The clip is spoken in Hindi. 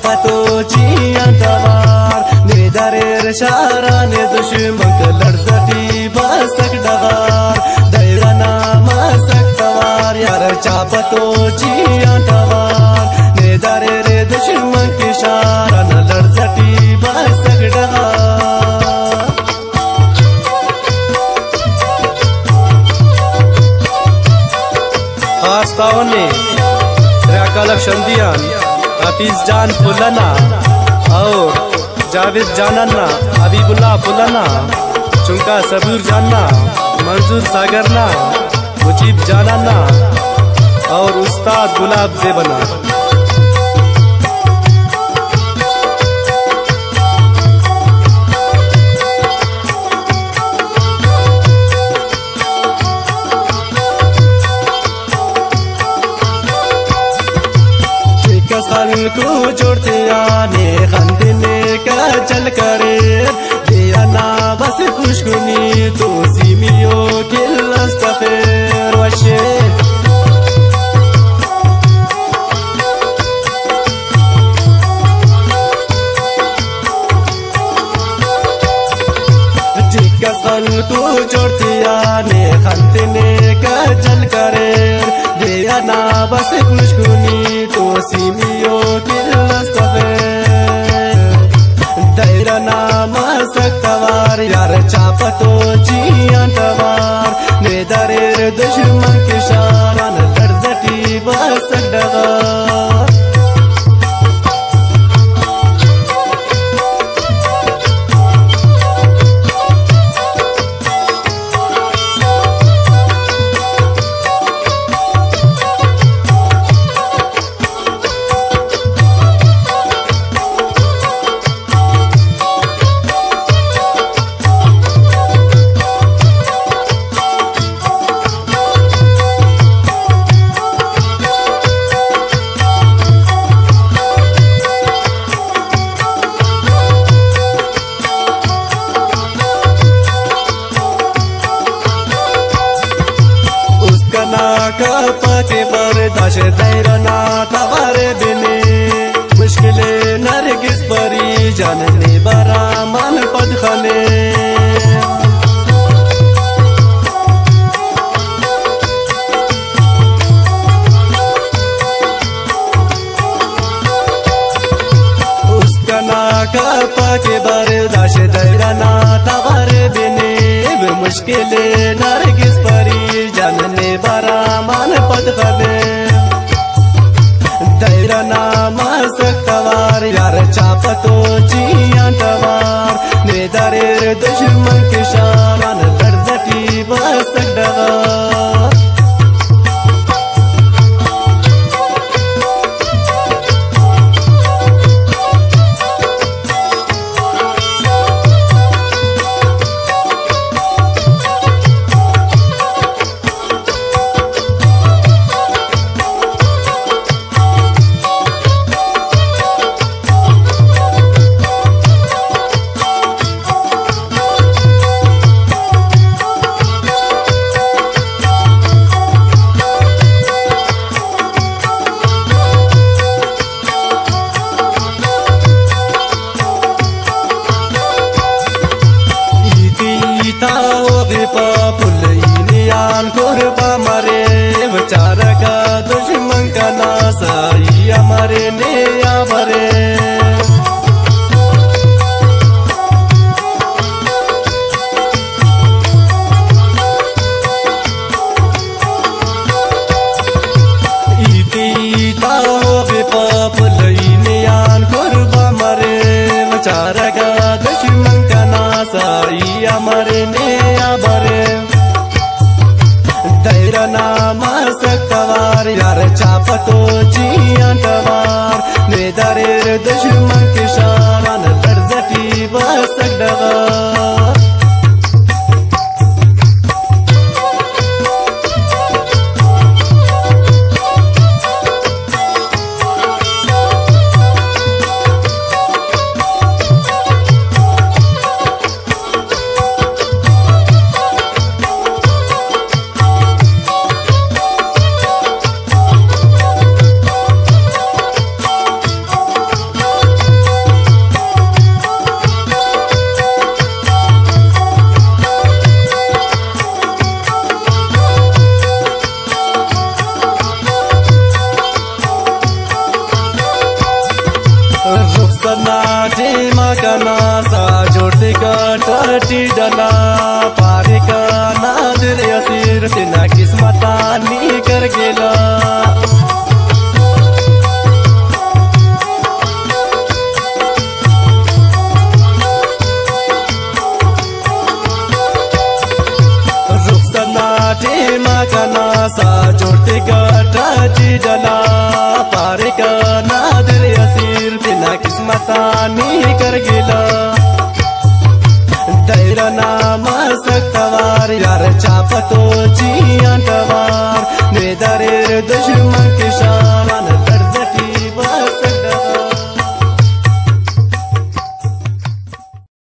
चापतोची अंतवार नेदारेर शाराने दुश्मन लढजटी बसक डवार दैराना मसक तवार, यार चापतोची अंतवार नेदारेर दुश्मन की शारान लढजटी बसक डवार। खास तावने शंदियान हफीज जान फुलाना और जावेद जानना हबीबुल्ला फुलाना, चुनका सबूर जानना मंजूर सागरना, मुजीब जानना और उस्ताद गुलाब से कसल को जोड़ते आने खंदने चल करे। दिया ना, बस खुशगुनी तो सीमियो किल वशे। कसल को जोड़ते आने खंदने का चल करे। दिया ना, बस deixa बर्दाश दैरना तवारे बिने। मुश्किले नरगिस परी जानने बरा मन पद खने। का पाके बर्दाश दैरना तवारे बिने। मुश्किले चापतो चियांतवार doçiyan tavar ne darir düşman kişaman berzeti basak davar सना टीमा कना सा जोट का टटी डना पारे का नादर असीर, तिना किस्मता नी कर गेला। टीमा कना सा जोट का टटी डना यार चापतो जी अंटवार ने दरेर दुश्मन किशान